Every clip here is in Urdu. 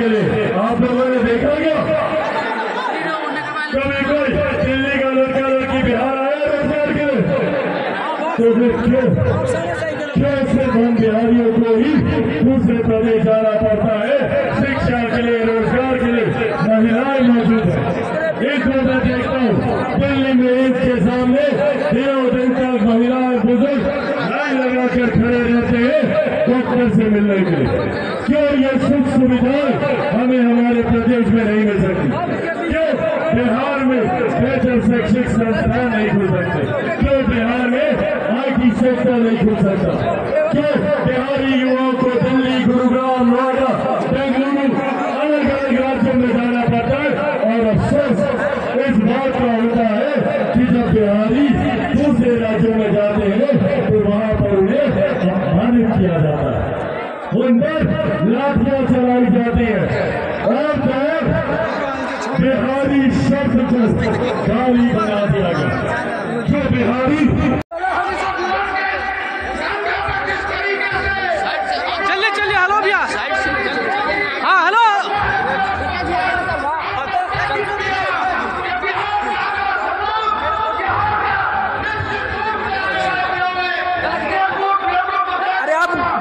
کے لیے آپ لوگوں نے دیکھا گیا کبھی کوئی دلی کا لڑکا لڑکی بہار آیا روزگار کے لیے؟ تو سے ہم بہاریوں کو ہی دوسرے پردیش جانا پڑتا ہے؟ شکشا کے لیے، روزگار کے لیے مہیلائیں موجود ہیں۔ سویدھائیں ہمیں ہمارے پردیش میں نہیں مل سکتی۔ کیوں؟ بہار میں اسپیشل شیکشک سنستھان نہیں کھل سکتے۔ کیوں؟ بہار میں آئی ٹی سیکٹر نہیں کھل سکتا۔ کیوں؟ بہاری یواؤں کو دلی گروگرام نوئیڈا بنگلورو، الگ الگ راجیوں میں جانا پڑتا ہے۔ اور افسوس، اس بات کا ہوتا ہے کہ جب بہاری دوسرے راجیوں میں جاتے ہیں، تو وہاں پر انہیں بھانت کیا جاتا ہے۔ ان پر لاٹیاں لیے اور بہاری شخص کو گاڑی بنا دیا گیا جو بہاری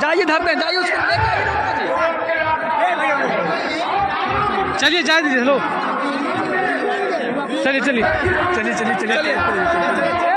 جائیے دھرنے جائیے اس کو چلیے جا دیجیے ہلو۔ چلیے چلیے۔ چلیے چلیے چلیے۔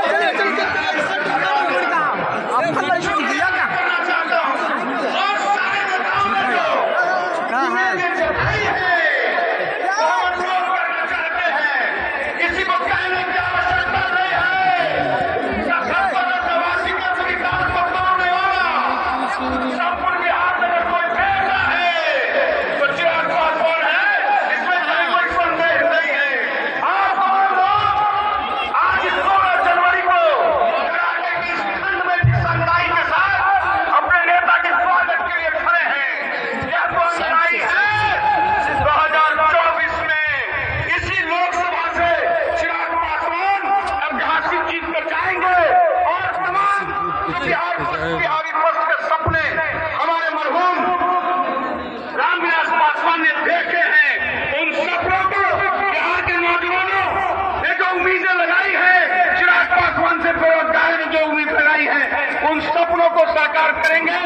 کو ساکار کریں گے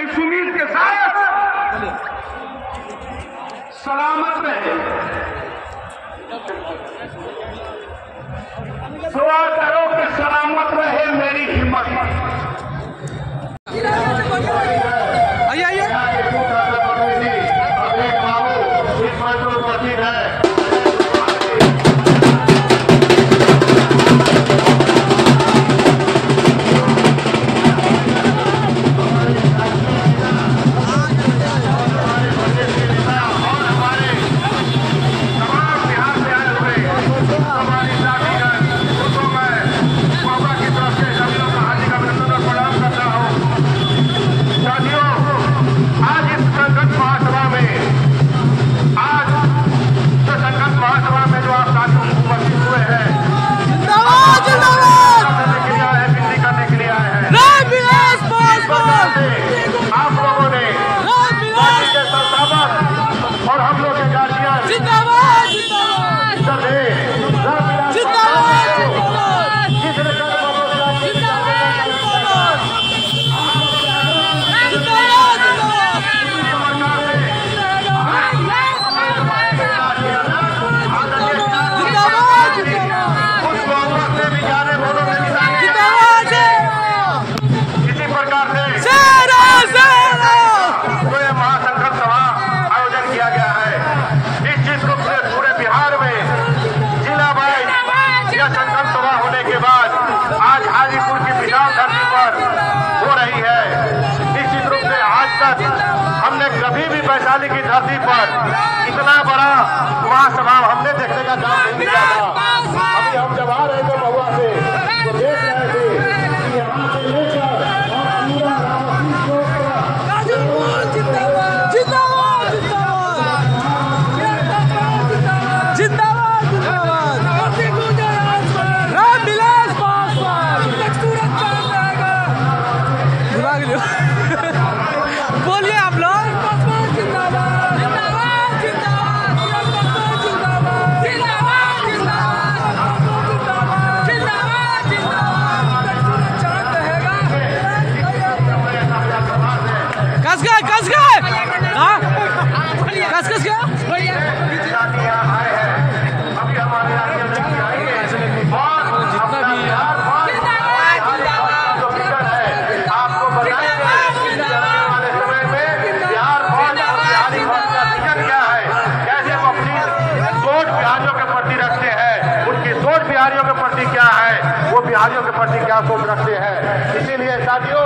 اس امید کے ساتھ سلامت رہے۔ سوال کرو۔ ہم نے کبھی بھی ویشالی کی دھرتی پر اتنا بڑا مہاسبھا ہم نے دیکھنے کا کام نہیں کیا تھا۔ ابھی ہم جب آ رہے تھے مہوا سے کس کس کیا بہاریوں کے پرتی کیا ہے وہ بہاریوں کے پرتی کیا سوچ رکھتے ہیں اسی لیے ساتھیوں